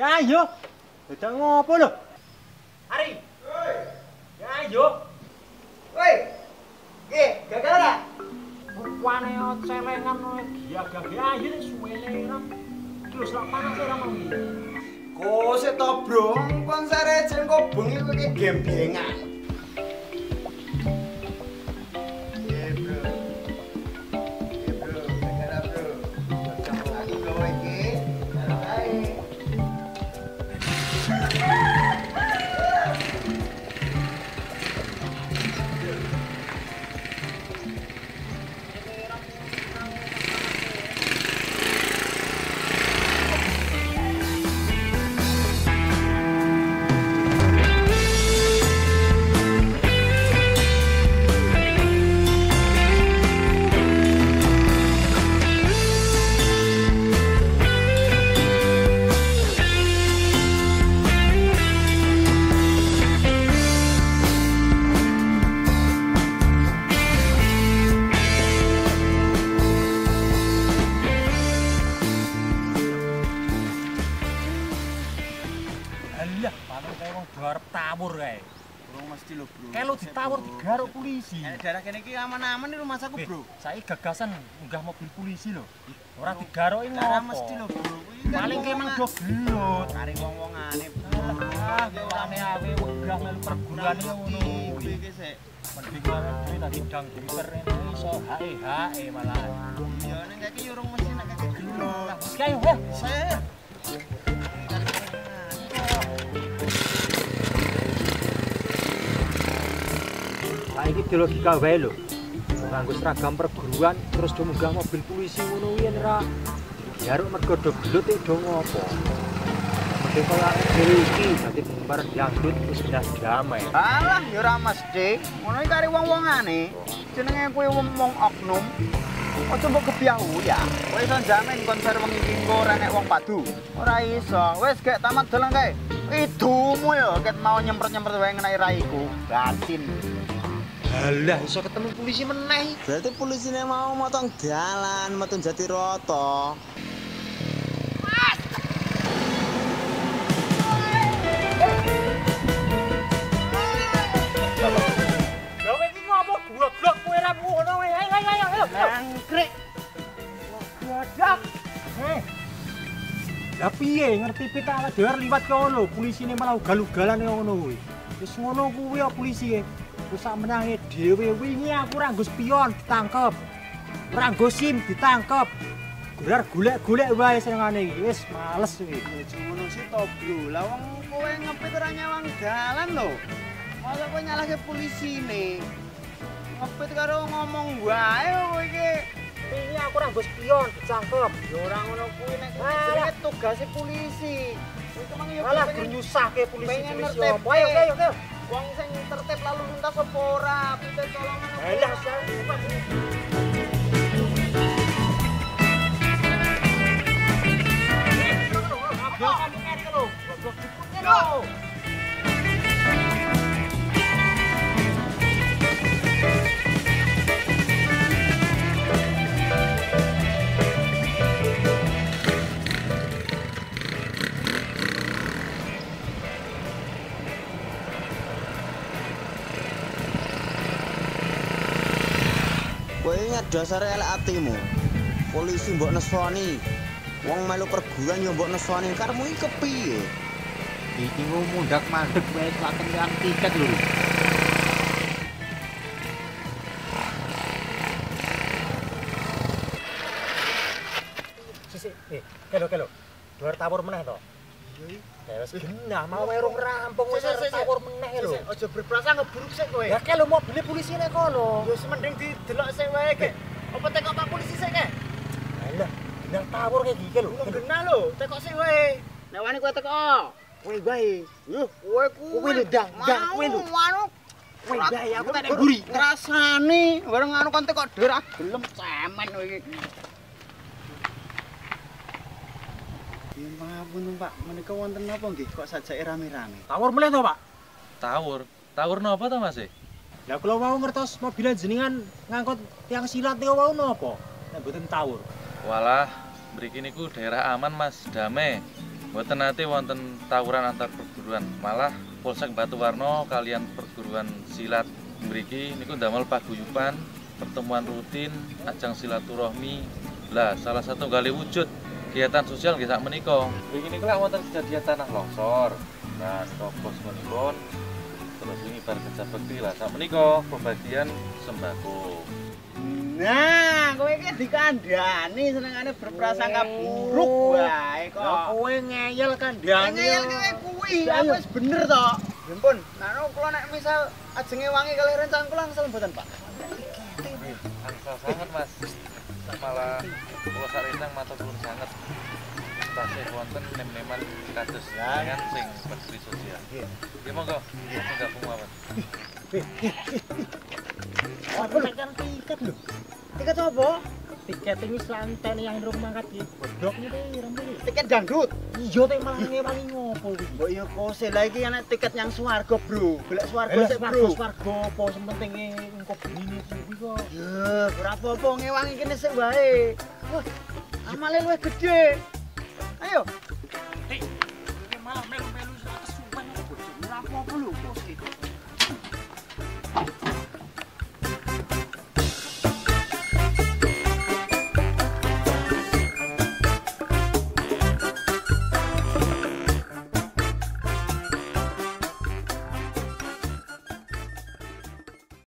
Ya ayo. Dadak ngopo lho? Ari. Woi. Ya ayo. Woi. Eh, gagal ora? Rupane ocelengan kowe gagah ayo ning suwelera. Terus ra panas ora mau. Kose to, Bro. Konsere jeng kok bengi kowe ki gembengan. Garep tawur kae. Bro, mesti lho, Bro. Kayak lo ditawur digaruk polisi. Eh, daerah kene iki aman-aman di rumah saku, Eh, Bro. Saiki gagasan unggah mobil polisi lho. Ora digaroki Daerah ngopo? mesti lho, Bro. Paling emang do gelut. Kari wong-wongane, Bro. Ah, mulane awe wegah melu perguruan iki ngono Kuwi iki sik. Mending awake dhewe tadi ndang pinter rene iso hae hae malah. Iya, ning kaki urung mesti nek kaki gelut. Wis kae heh. Sik. Di logika wae lho. Nganggo seragam perguruan terus do munggah mobil polisi ngono kuwi ora. Jaruk mergo do gelut e do ngopo. Mending kaya dhewe iki dadi penggemar dangdut wis jelas damai. Alah, ya ora mesti. Ngono iki kari wong-wongane. Jenenge kuwi wong oknum. Ojo mbok kebiahu ya. Kowe iso jamin konser wengi iki engko ora nek wong padu. Ora iso. Wis gek tamat dolan kae. Idumu ya ket mau nyemprot-nyemprot wae ngenai raiku. Batin. Alah iso ketemu polisi meneh. Berarti polisine mau motong dalan, metu Jatiroto. Lha kowe iki ngopo goblok kowe ra ngono wae. Ayo ayo ayo ayo. Nangkrik. Gadak. Heh. Lah piye ngerti pita dhewe liwat kono polisine malah ugal-ugalan ngono kuwi. Wis ngono kuwi ya polisi e. Wis sak menange dhewe wingi aku ora nggo spion ditangkep. Ora nggo SIM ditangkep. Gular golek-golek wae senengane iki. Wis males. Ojo ngono sih to, Bro. Lah wong kowe ngepit ora nyawang dalan lho. Masa kowe nyalahke polisine. Ngepit karo ngomong wae kowe iki. Wingi aku ora nggo spion ditangkep. Ya ora ngono kuwi nek Alah. jenenge tugase polisi. Ya pengen- nyusahke polisi pengen ayo. Wong sing tertib lalu lintas apa ora? Pite colongan apa? Alah ora? saya dasar elek atimu. Polisi mbok nesoni. Wong melu perguruan yo mbok nesoni. Karemu iki kepiye? Iki mau mundak mandek wae saken yang tiket lho. Sisi, eh, kelo kelo. Luar tawur meneh to. Ya wis genah mau werung rampung wis sik, sik. tawur meneh lho. Aja berprasangka buruk sik kowe. Ya kelo mobil polisi nek kono. Yo mending didelok sik wae kek. Apa tekok Pak polisi sik kek? Alah, genah tawur kayak gini lho. Belum genah lho, tekok sik wae. Nek wani kowe tekok. Kowe bae. Yo, kowe kuwi. Kowe lho, Dang, Dang, kowe lho. Kowe bae, aku tak nek mburi. Ngrasani, bareng anu kon tekok dhewe ra gelem cemen kowe iki. Ya maafun Pak, menika wonten napa nggih kok sajake rame-rame? Tawur meneh to, Pak. Tawur. Tawur napa to, Mas? Lah kula mau ngertos mobilan jenengan ngangkut tiang silat niku wau napa? Nek mboten tawur. Walah, mriki niku daerah aman Mas, damai. Mboten nate wonten tawuran antar perguruan. Malah Polsek Batuwarno kalian perguruan silat mriki niku ndamel paguyuban, pertemuan rutin, ajang silaturahmi. Lah, salah satu kali wujud kegiatan sosial nggih sak menika. Mriki niku lak wonten kejadian tanah longsor. Nah, niku menika terus ini bar kerja bekti lah sak menika pembagian sembako. Nah, kowe iki dikandani senengane berprasangka buruk wae Ya kok. kowe ngeyel kan Yang Dani. ngeyel kowe kuwi, apa wis bener to? Ya ampun, nah kula nek misal ajenge wangi kali rencang kula angsal mboten, Pak. Angsal sangat mas malah kula sarencang matur nuwun sangat tasih wonten nem-neman kados dengan sing bakti sosial. Iya. Nggih monggo, gabung mawon. Aku tekan tiket lho. Tiket apa? Tiket ini selantai yang rung mangkat iki. Bodok iki rembul. Tiket dangdut. Iya teh malah ngewangi ngopo iki. Mbok iya kose lah iki ana tiket yang swarga, Bro. Golek swarga sik, swarga Bro. swarga apa sementing engko benine kuwi kok. Ya, ora apa-apa ngewangi kene sik wae. Wah, amale luwih gede. Ayo. Malah melu-melu kesuwen bojone ora apa-apa lho kos iki.